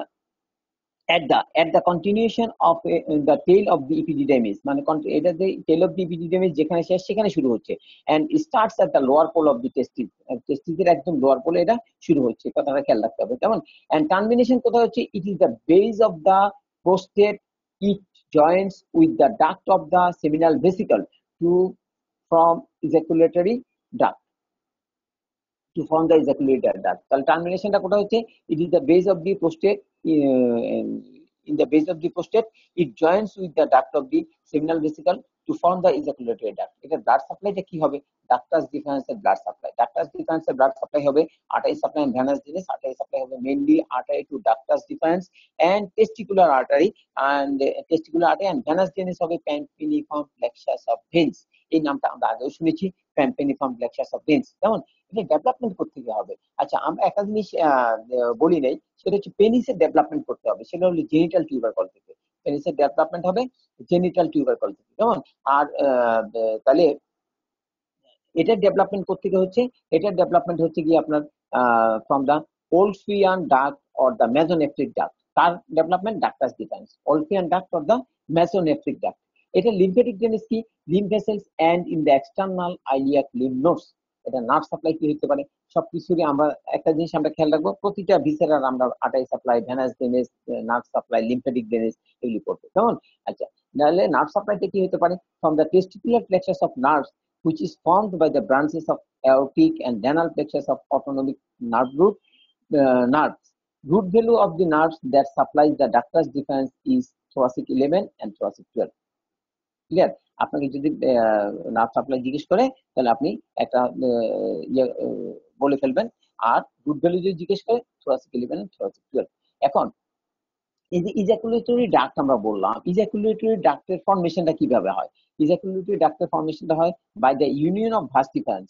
at the at the continuation of uh, the tail of the epididymis মানে এটা যে tail of the epididymis যেখানে শেষ সেখানে শুরু হচ্ছে and starts at the lower pole of the testis testis এর একদম lower pole এটা শুরু হচ্ছে কথাটা খেয়াল রাখতে হবে কেমন and termination কোথায় হচ্ছে it is the base of the prostate it joins with the duct of the seminal vesicle to from ejaculatory duct to form the ejaculatory duct তাহলে টার্মিনেশনটা কোথায় হচ্ছে? Is the base of the prostate uh, in the base of the prostate it joins with the duct of the seminal vesicle to form the ejaculatory duct. এটা blood সাপ্লাইটা কি হবে? Ductus ডিফারেন্সের blood supply ductus ডিফারেন্সের blood supply হবে artery supply venous জিনিস artery supply হবে mainly artery to ductus deferens and testicular artery and testicular artery and venous জিনিস হবে প্যাম্পিনিফর্ম প্লেক্সাস অফ ভেন্স এই নামটা আমরা আগেও শুনেছি প্যাম্পেনিফর্ম প্লেক্সাস অফ ভেন্স কেমন? এটা ডেভেলপমেন্ট করতে হবে। আচ্ছা আমরা একটা জিনিস বলি নাই, সেটা হচ্ছে পেনিসের ডেভেলপমেন্ট করতে হবে। সেটা হলো জেনিটাল টিউবারকল থেকে। পেনিসের ডেভেলপমেন্ট হবে জেনিটাল টিউবারকল থেকে। কেমন? আর তাহলে এটার ডেভেলপমেন্ট করতে হচ্ছে, এটার ডেভেলপমেন্ট হচ্ছে কি আপনার from the Wolffian duct or the mesonephric duct তার development ductus deferens Wolffian duct or the mesonephric duct এটা লিম্ফেটিক জিনিস কি lymph vessels and in the external iliac lymph nodes এটা নার্ভ সাপ্লাই কি হতে পারে? সবকিছুরই আমরা একটা জিনিস আমরা খেয়াল রাখব প্রতিটা ভিসেরার আমরা আটাই supply venous drainage nerve supply lymphatic drainage এগুলি করব। কেমন? আচ্ছা তাহলে নার্ভ সাপ্লাইটা কি হতে পারে? From the testicular plexus of nerves which is formed by the branches of aortic and renal plexus of autonomic nerve root uh, nerves. Root value of the nerves that supplies the ductus deferens is thoracic 11 and thoracic 12 clear আপনাকে যদি nerve supply জিজ্ঞেস করে, তাহলে আপনি একটা ইয়ে বলে ফেলবেন। আর রুট ভ্যালু যদি জিজ্ঞেস করে থোরাসিক ইলেভেন থোরাসিক টুয়েলভ এখন, এই যে ইজাকুলেটরি ডাক্ট আমরা বললাম ইজাকুলেটরি ডাক্টের ফর্মেশনটা কীভাবে হয়? ইজাকুলেটরি ডাক্টের ফর্মেশনটা হয় by the union of vas deferens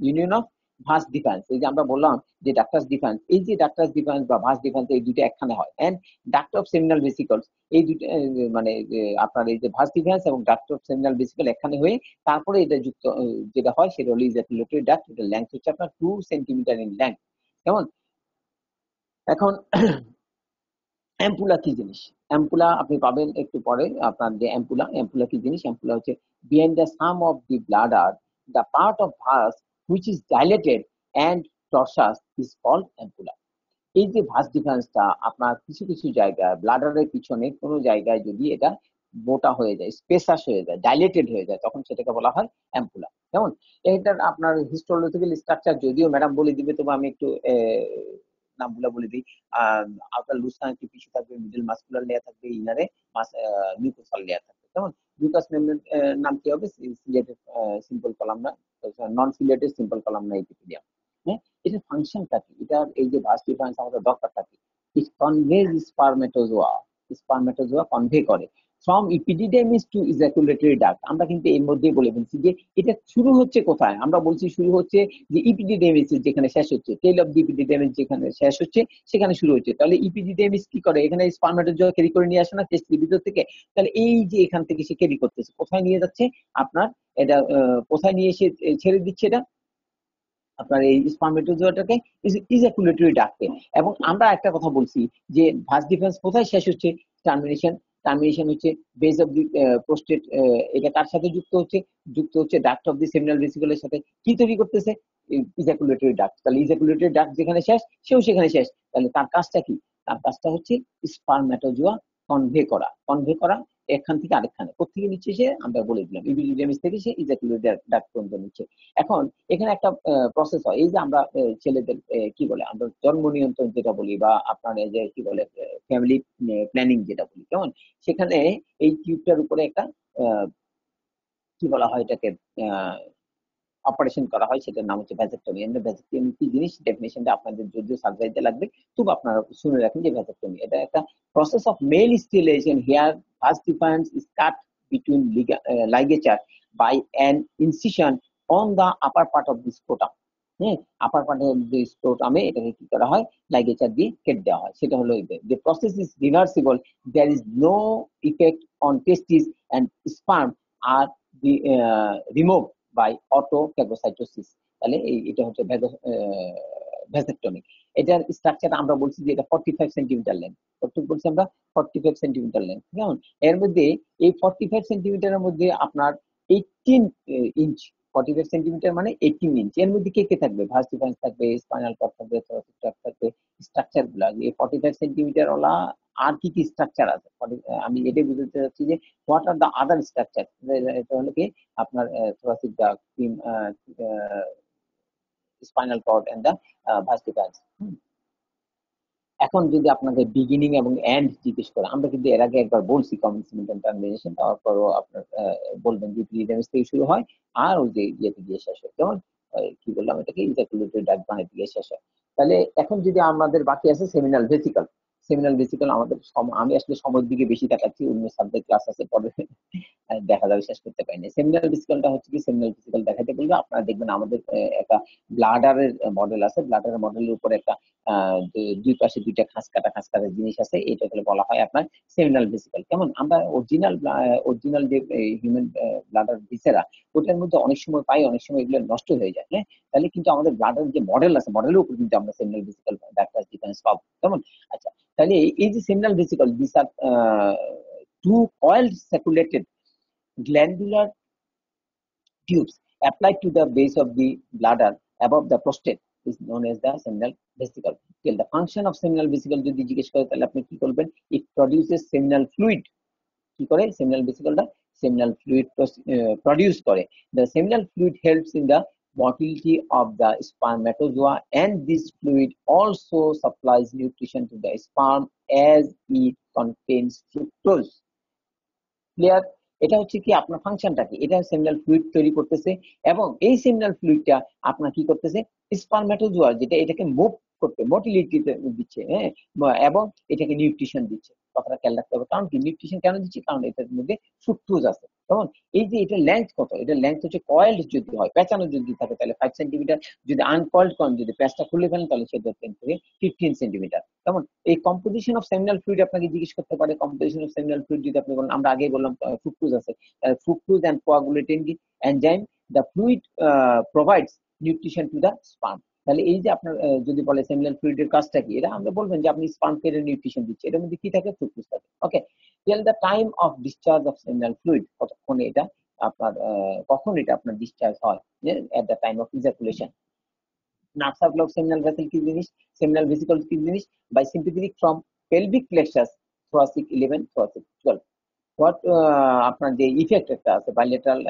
union of vas deferens এই যে আমরা বললাম যে ডাক্তার ডিফেন্স এই যে ডাক্তার ডিফেন্স বা ভাস ডিফেন্স এই দুটো একখানে হয়। And duct of seminal vesicles এই দুটো মানে আপনার এই যে ভাস ডিফেন্স এবং ডাক্ট অফ সেমিনাল ভেসিকল একখানে হয়ে তারপরে এটা যুক্ত যেটা হয়, সেটা হলো ইজাকুলেটরি ডাক্ট এটা লেন্থ হচ্ছে আপনার টু সেন্টিমিটার ইন লেন্থ কেমন? এখন অ্যাম্পুলা কি জিনিস? অ্যাম্পুলা আপনি পাবেন একটু পরে আপনার যে অ্যাম্পুলা অ্যাম্পুলা কি জিনিস? অ্যাম্পুলা হচ্ছে behind the some of the bladder the part of vas which is dilated and tortuous is called ampulla এই যে ভাস ডিফারেন্সটা আপনার কিছু কিছু জায়গায় ব্লাডারের পিছনে কোনো জায়গায় যদি এটা মোটা হয়ে যায় স্পেসাস হয়ে যায় ডাইলেটেড হয়ে যায়, তখন সেটাকে বলা হয় অ্যাম্পুলা কেমন? এটার আপনার হিস্টোলজিক্যাল স্ট্রাকচার যদিও ম্যাডাম বলে দিবে, তবে আমি একটু নামগুলো বলে দিই। আউটার লুসান একটু পিছু থাকবে মিডল মাসকুলার লেয়ার থাকবে ইনারে মিউকোসাল লেয়ার থাকবে। কেমন? মিউকাস মেমব্রেন নাম কি হবে? সিলেটেড সিম্পল কলাম না? নন সিলেটেড সিম্পল কলাম না এপিথেলিয়াম হ্যাঁ এটার ফাংশনটা কি এটার এই যে ভাস ডিফারেন্স আমাদের দরকারটা কি ইট কনভেজ কনভে করে from epididymis to ejaculatory duct আমরা কিন্তু এর মধ্যেই বলে ফেলছি যে এটা শুরু হচ্ছে কোথায়? আমরা বলছি শুরু হচ্ছে যে ইপিডিডেমিস যেখানে শেষ হচ্ছে টেল অফ ইপিডিডেমিস যেখানে শেষ হচ্ছে, সেখানে শুরু হচ্ছে। তাহলে ইপিডিডেমিস কি করে? এখানে স্পারমেটোজোয়া ক্যারি করে নিয়ে আসে না টেস্টের ভিতর থেকে? তাহলে এই যে এখান থেকে সে ক্যারি করতেছে, কোথায় নিয়ে যাচ্ছে? আপনার এটা কোথায় নিয়ে এসে ছেড়ে দিচ্ছে এটা? আপনার এই স্পার্মেটোজোয়াটাকে ইজাকুলেটরি ডাকতে এবং আমরা একটা কথা বলছি যে ভাস ডিফেন্স কোথায় শেষ হচ্ছে? টার্মিনেশন টার্মিনেশন হচ্ছে বেস অফ দি প্রোস্টেট এটা কার সাথে যুক্ত হচ্ছে? যুক্ত হচ্ছে ডাক্ট অফ দি সেমিনাল ভেসিকলের সাথে। কি তৈরি করতেছে? ইজাকুলেটরি ডাক্ট তাহলে ইজাকুলেটরি ডাক্ট যেখানে শেষ, সেও সেখানে শেষ। তাহলে তার কাজটা কি? তার কাজটা হচ্ছে স্পার্মেটোজোয়া কনভে করা। কনভে করা এখান থেকে আরেকখানে। কোথেকে নিচ্ছে সে আমরা বলে দিলাম ইবিলিডেমিস থেকে সে ইজাকুলেটরি ডাক্ট পর্যন্ত নিচ্ছে এখন এখানে একটা প্রসেস হয়। এই যে আমরা ছেলেদের কি বলে, আমরা জন্ম নিয়ন্ত্রণ যেটা বলি বা আপনার এই যে, কি বলে ফ্যামিলি প্ল্যানিং যেটা বলি, কেমন? সেখানে এই টিউবটার উপরে একটা কি বলা হয় এটাকে অপারেশন করা হয় সেটার নাম হচ্ছে ভ্যাজেক্টমি এন্ড ভ্যাজেক্টমি কি জিনিস ডেফিনেশনটা আপনাদের যদিও সার্জারিতে লাগবে তবু আপনারা শুনে রাখেন যে ভ্যাজেক্টমি এটা একটা process of male sterilisation here first deferens is cut between ligature by an incision on the upper part of the scrotum. হ্যাঁ আপার পার্ট অফ দি স্ক্রোটামে এটাকে কি করা হয়? লাইগেচার দিয়ে কেটে দেওয়া হয়। সেটা হলো the process is reversible there is no effect on testes and sperm are the, uh, auto phagocytosis তাহলে এটা হচ্ছে ভ্যাসেক্টমি এটার স্ট্রাকচার আমরা বলছি যে এটা ফর্টি ফাইভ সেন্টিমিটার লেন্থ কতটুকু বলছি আমরা? ফর্টি ফাইভ সেন্টিমিটার লেন্থ কেমন? এর মধ্যে এই ফর্টি ফাইভ সেন্টিমিটারের মধ্যে আপনার eighteen inch forty five centimetre মানে এইটিন ইঞ্চ এর মধ্যে কে কে থাকবে? ভাস ডিফারেন্স থাকবে স্পাইনাল কর্ড থাকবে tract থাকবে স্ট্রাকচারগুলা। এই ফর্টি ফাইভ সেন্টিমিটার ওলা আর কি কি স্ট্রাকচার আছে? আমি এটাই বুঝতে চাচ্ছি যে what are the other structure এটা হলো কি? আপনার thoracic duct spinal cord and the vas deferens এখন যদি আপনাকে বিগিনিং এবং এন্ড জিজ্ঞেস করে, আমরা কিন্তু এর আগে একবার বলছি কমিটমেন্ট এন্ড টার্মিনেশন আপনার বলবেন যে প্রিলিমিস থেকে শুরু হয়, আর ওই যে ইয়েতে গিয়ে শেষ হয় যেমন কি বললাম এটাকে ইজাকুলেটরি ডাক বানাতে গিয়ে শেষ হয় তাহলে এখন যদি আমাদের বাকি আছে সেমিনাল ভেসিকল সেমিনাল ভেসিকল আমাদের আমি আসলে সময়ের দিকে বেশি তাকাচ্ছি, অন্য সাবজেক্ট ক্লাস আছে, পরে দেখা যাবে, শেষ করতে পারিনি। সেমিনাল ভেসিকলটা হচ্ছে কি সেমিনাল ভেসিকল দেখাতে বলবে। আপনারা দেখবেন আমাদের একটা ব্লাডারের মডেল আছে। ব্লাডারের মডেলের উপরে একটা দুই পাশে দুইটা খাঁজ কাটা খাঁজ কাটা জিনিস আছে, এটাকে বলা হয় আপনার সেমিনাল ভেসিকল কেমন? আমরা অরিজিনাল অরিজিনাল যে হিউম্যান ব্লাডার ভিসেরা, ওটার মধ্যে অনেক সময় পাই, অনেক সময় এগুলো নষ্ট হয়ে যায় হ্যাঁ? তাহলে কিন্তু আমাদের ব্লাডার যে মডেল আছে মডেলের উপর কিন্তু আমরা সেমিনাল ভেসিকল ডাক্তার ডিফারেন্স পাবো। কেমন? আচ্ছা তাহলে এই- এই যে seminal vesicle this are two coiled circulated glandular tubes applied to the base of the bladder above the prostate is known as the seminal vesicle. Till the function of seminal vesicle যদি জিজ্ঞেস করে তাহলে আপনি কি করবেন it produces seminal fluid কি করে seminal vesicle seminal fluid produce করে the seminal fluid helps in the motility of the spermatozoa and this fluid also supplies nutrition to the sperm as it contains fructose. Clear এটা হচ্ছে কি আপনার ফাংশনটা কি এটা সেমিনাল ফ্লুইড তৈরি করতেছে, এবং এই সেমিনাল ফ্লুইডটা আপনার কি করতেছে? স্পারমেটোজোয়া যেটা এটাকে মুভ করতে মোটিলিটি দিচ্ছে হ্যাঁ? এবং এটাকে নিউট্রিশন দিচ্ছে। কথাটা খেয়াল রাখতে হবে। কারণ কি নিউট্রিশন কেন দিচ্ছে? কারণ এটার মধ্যে ফ্রুক্টোজ আছে। কেমন? এই যে এটা লেন্থ কত? এটা লেন্থ হচ্ছে কয়েলড যদি হয়, পেঁচানো যদি থাকে, তাহলে ফাইভ সেন্টিমিটার যদি আনকয়েলড করেন, যদি প্যাচটা খুলে ফেলেন, তাহলে সেটা টেন থেকে ফিফটিন সেন্টিমিটার কেমন? এই কম্পোজিশন অফ সেমিনাল ফ্লুইড আপনাকে জিজ্ঞেস করতে পারে। কম্পোজিশন অফ সেমিনাল ফ্লুইড যদি আপনি বলেন, আমরা আগে বললাম ফ্রুক্টোজ আছে। Fructose and coagulating enzyme the fluid provides nutrition to the sperm তাহলে এই যে আপনার যদি বলে সেমিনাল ফ্লুইডের কাজটা কি, এটা আমরা বলবেন যে আপনি স্পার্ম কে নিউট্রিশন দিচ্ছে এটার মধ্যে কি থাকে? ফ্রুক্টোজ থাকে। Okay tell the time of discharge of seminal fluid কতক্ষণ এটা আপনার কখন এটা আপনার ডিসচার্জ হয়? At the time of ejaculation নার্সার ব্লক সেমিনাল ভেসেল কি জিনিস সেমিনাল ভেসিকল কি জিনিস by sympathetic from pelvic plexus thoracic 11 thoracic 12 what আপনার যে ইফেক্ট একটা আছে বাইলেটারাল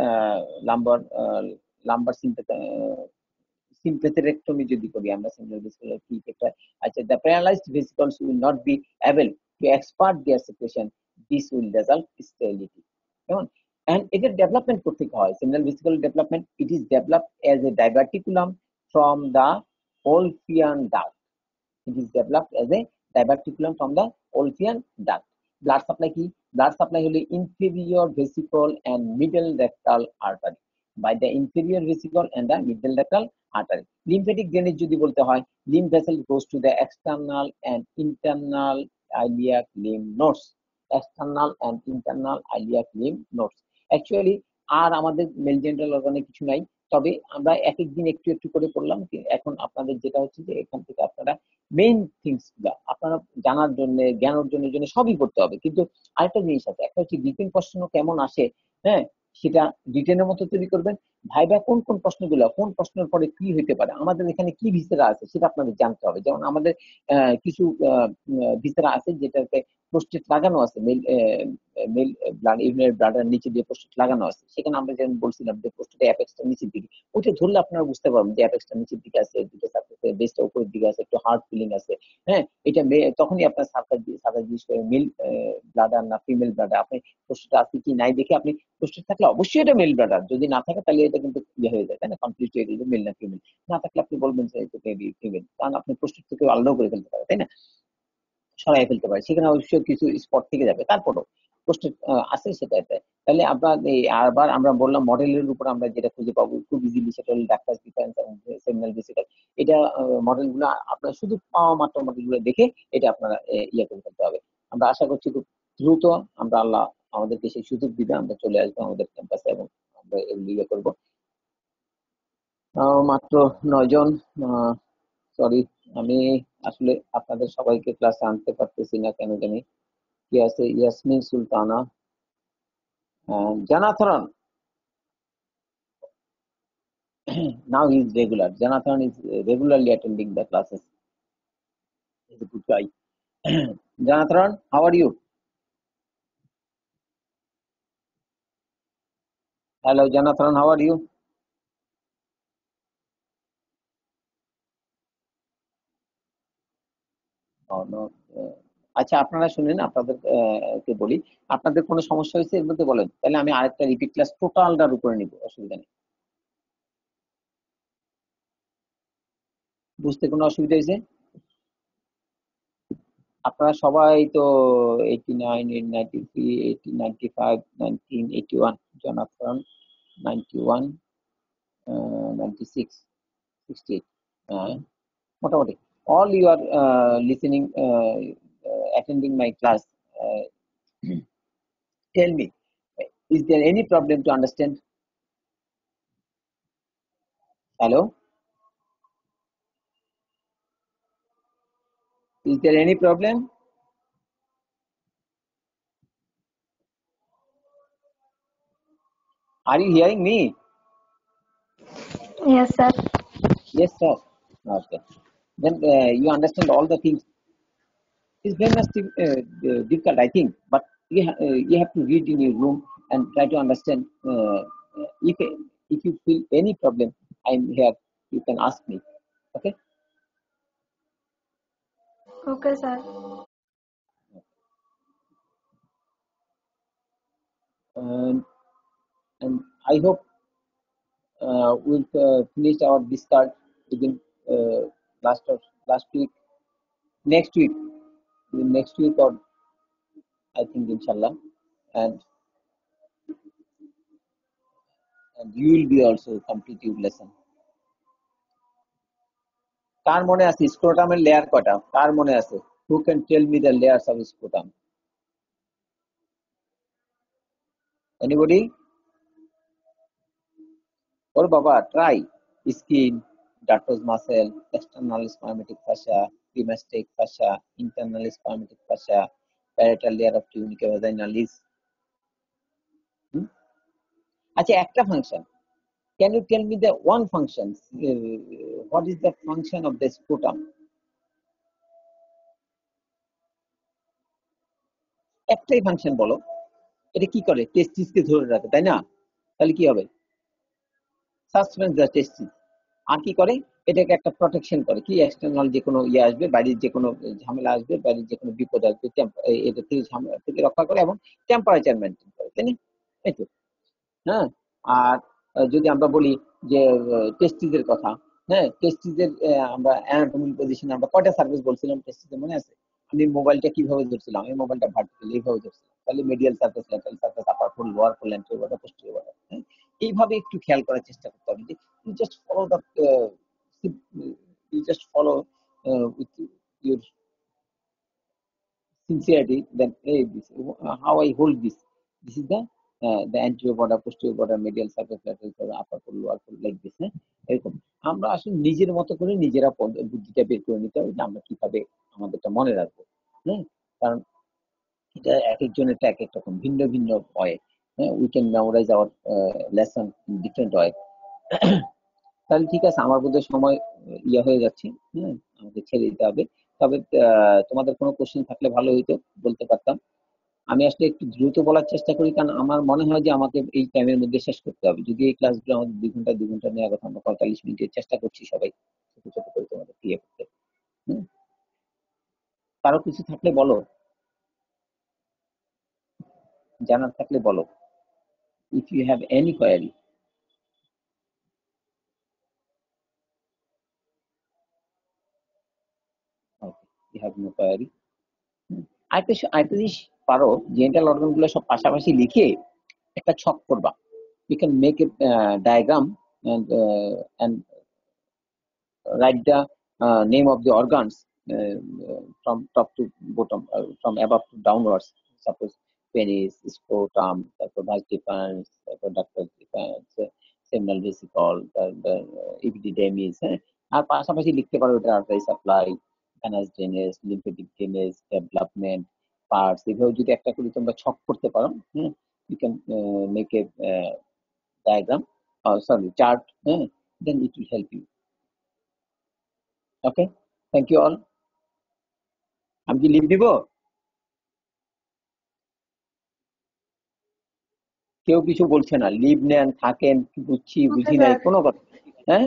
লাম্বার লাম্বার sympatherectomy যদি করি আমরা সেমিনাল ভেসিকুলার কি হয় আচ্ছা the paralysed vesicles will not be able to expert their secretion this will result sterility কেমন and এটার ডেভেলপমেন্ট কোথেকে হয় seminal vesicle development it is developed as a diverticulum from the Olfian duct. It is developed as a diverticulum from the Olfian duct. Blood supply কি? Blood supply হলো inferior vesicle and middle rectal artery. By the inferior vesicle and the middle rectal artery. Lymphatic drainage যদি বলতে হয়, lymph vessel goes to the external and internal iliac lymph nodes. External and internal iliac lymph nodes. Actually আর আমাদের mail gentle অর্গানে কিছু নাই তবে আমরা এক এক দিন একটু একটু করে পড়লাম কি- এখন আপনাদের যেটা হচ্ছে যে এখান থেকে আপনারা মেইন থিংস আপনারা জানার জন্য জ্ঞান অর্জনের জন্য সবই করতে হবে কিন্তু আরেকটা জিনিস আছে একটা হচ্ছে রিটেন প্রশ্ন কেমন আসে হ্যাঁ সেটা রিটেনের মতো তৈরি করবেন। ভাইবা কোন কোন প্রশ্নগুলো, কোন প্রশ্নের পরে কি হইতে পারে, আমাদের এখানে কি ভিসেরা আছে সেটা আপনাদের জানতে হবে। যেমন আমাদের কিছু ভিসেরা আছে যেটাতে পোস্টেট লাগানো আছে ব্লাড ইউরিনের ব্লাডের নিচে লাগানো আছে, সেখানে আমরা যেমন বলছিলাম অ্যাপেক্সটা নিচের দিকে, ওটা ধরলে আপনারা বুঝতে পারবেন যে অ্যাপেক্সটা নিচের দিকে আছে, দুটো বেসটা উপরের দিকে আছে, একটু হার্ড ফিলিং আছে হ্যাঁ? এটা তখনই আপনার করে ব্লাডার না ফিমেল ব্লাডার আপনি আছে কি নাই দেখে আপনি থাকলে অবশ্যই এটা মেল ব্লাডার যদি না থাকে তাহলে এটা কিন্তু ইয়ে হয়ে যায়, তাই না? হয়ে মেল না ফিমেল না থাকলে আপনি বলবেন যে এটা ফিমেল কারণ আপনি পোস্টেট থেকে আলাদাও করে ফেলতে পারেন, তাই না? সরাই ফেলতে পারে সেখানে অবশ্যই কিছু স্পট থেকে যাবে, তারপরও পোস্টেড আছে সেটা তাহলে আমরা এই আবার আমরা বললাম মডেলের উপর আমরা যেটা খুঁজে পাবো, খুব ইজিলি সেটা হলো ডাক্তার ডিফারেন্স সেমিনাল বেসিক্যাল এটা মডেলগুলো আপনার শুধু পাওয়া মাত্র মডেলগুলো দেখে এটা আপনারা ইয়ে করে ফেলতে হবে। আমরা আশা করছি খুব দ্রুত আমরা আল্লাহ আমাদেরকে সেই সুযোগ দিবে, আমরা চলে আসব আমাদের ক্যাম্পাসে এবং আমরা এগুলো ইয়ে করব। মাত্র নয়জন সরি আমি আসলে আপনাদের সবাইকে ক্লাসে আনতে পারতেছি না কেন জানি। Yes, Yasmin Sultana and Jonathan. now he's regular. Jonathan is regularly attending the classes. He's a good guy. Jonathan, how are you? Hello, Jonathan, how are you? Oh no, আচ্ছা আপনারা শুনেন আপনাদের কে বলি? আপনাদের কোনো সমস্যা হয়েছে? এর মধ্যে বলেন। তাহলে আমি আরেকটা রিপিট ক্লাস টোটালটার উপরে নিব অসুবিধা নেই। বুঝতে কোনো অসুবিধা হয়েছে? আপনারা সবাই তো eighty nine ninety three eighty ninety five nineteen eighty one Jonathan ninety one ninety six sixty eight মোটামুটি all you are uh, attending my class uh, tell me is there any problem to understand? Hello? Is there any problem? Are you hearing me? Yes, sir. yes sir. Okay. Then uh, you understand all the things it's very much uh, difficult i think. But you, ha- uh, you have to read in your room and try to understand uh, uh, if if you feel any problem i'm here you can ask me. Okay? Okay, sir. and, and I hope uh, we'll uh, finish our discard within uh, last of last week, next week, next week or I think inshallah, and and you will be also complete your lesson. কার মনে আছে স্ক্রোটামের layer কটা কার মনে আছে who can tell me the layers of scrotum anybody or বাবা try skin dartos muscle external spermatic fascia. Cremasteric fascia internal spermatic fascia parietal layer of tunica vaginalis হুম? আচ্ছা একটা function can you tell me the one function uh, what is the function of the scrotum একটাই function বলো এটা কি করে টেস্টিসকে ধরে রাখে তাই না তাহলে কি হবে সাসপেন্স দ্য টেস্টিস আর কি করে এটাকে একটা প্রোটেকশন করে। কি এক্সটার্নাল যে কোনো ইয়ে আসবে, বাড়ির যে কোনো ঝামেলা আসবে, বাড়ির যে কোনো বিপদ আসবে এটা থেকে ঝামেলা থেকে রক্ষা করে এবং টেম্পারেচার মেনটেন করে, তাই না? এই হ্যাঁ? আর যদি আমরা বলি যে টেস্টিসের কথা হ্যাঁ? টেস্টিসের আমরা অ্যানাটমিক পজিশন আমরা কয়টা সার্ভিস বলছিলাম টেস্টিসের মনে আছে? আমি মোবাইলটা কীভাবে ধরছিলাম? আমি মোবাইলটা ভার্টিক্যালি এইভাবে ধরছিলাম। তাহলে medial surface lateral surface upper pole lower pole anterior posterior border হ্যাঁ? এইভাবে একটু খেয়াল করার চেষ্টা করতে হবে যে just follow the you just follow with your sincerity then hey this uh, how i hold this? This is the the anterior border posterior border medial surface lateral surface upper pole lower pole like this হ্যাঁ এরকম। আমরা আসলে নিজের মতো করে নিজেরা বুদ্ধিটা বের করে নিতে হবে যে আমরা কীভাবে আমাদেরটা মনে রাখব হ্যাঁ কারণ এটা এক একজনের এক এক রকম ভিন্ন ভিন্ন হয় হ্যাঁ? We can memorise our lesson different হয় তাহলে ঠিক আছে, আমার বোধহয় সময় ইয়ে হয়ে যাচ্ছে হ্যাঁ আমাকে ছেড়ে দিতে হবে। তবে তোমাদের কোনো কোশ্চেন থাকলে ভালো হইতো, বলতে পারতাম। আমি আসলে একটু দ্রুত বলার চেষ্টা করি, কারণ আমার মনে হয় যে আমাকে এই টাইমের মধ্যে শেষ করতে হবে। যদি এই ক্লাসগুলো আমাদের দুই ঘণ্টা দুই ঘণ্টা নেওয়ার কথা, আমরা পঁয়তাল্লিশ মিনিটের চেষ্টা করছি সবাই, ছোট ছোট করে তোমাদের ক্লিয়ার করতে হুম কারও কিছু থাকলে বলো। জানার থাকলে বলো। If you have any query অর্গানগুলো সব পাশাপাশি লিখে একটা ছক করবা। You can make a diagram write the name of the organs from top to bottom from above to downwards suppose তারপর ভাইস ডিফেন্স তারপর ডাক্তার ডিফেন্স সেমিনাল আর পাশাপাশি লিখতে পারো ওটা artery supply drainage, lymphatic drainage, development, parts এভাবে যদি একটা করে তোমরা ছক করতে পারো, হ্যাঁ? make a uh, diagram, uh, sorry, chart, হ্যাঁ? then it will help you. Okay thank you all আমি কি লিভ দিব কেউ কিছু বলছে না লিভ নেন থাকেন কি বুঝছি বুঝি নাই কোনো কথা হ্যাঁ